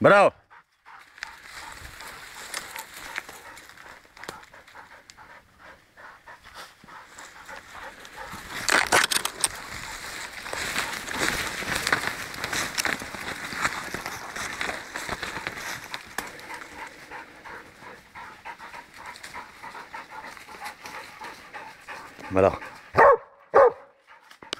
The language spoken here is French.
Bravo Voilà.